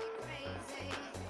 crazy.